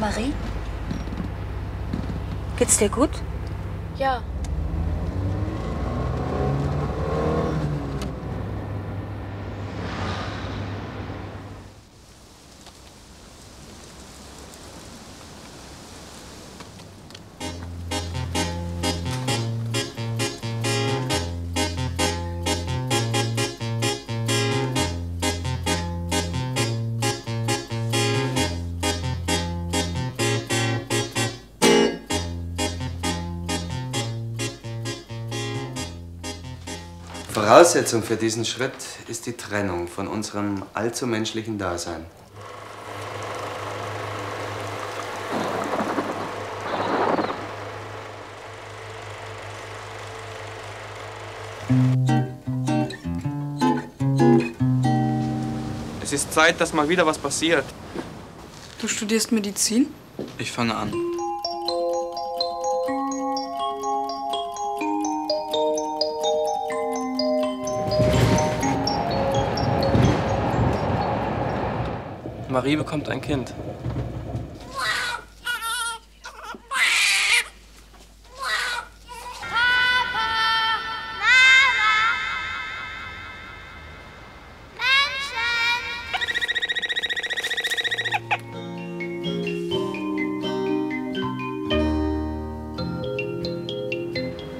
Marie? Geht's dir gut? Ja, Voraussetzung für diesen Schritt ist die Trennung von unserem allzu menschlichen Dasein. Es ist Zeit, dass mal wieder was passiert. Du studierst Medizin? Ich fange an. Marie bekommt ein Kind.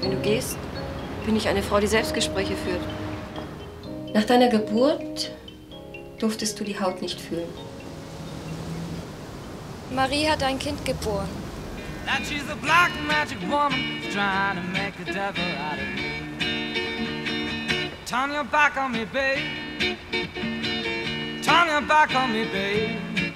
Wenn du gehst, bin ich eine Frau, die Selbstgespräche führt. Nach deiner Geburt durftest du die Haut nicht fühlen. Marie hat ein Kind geboren. That she's a black magic woman trying to make a devil out of me. Turn your back on me, babe. Turn your back on me, babe.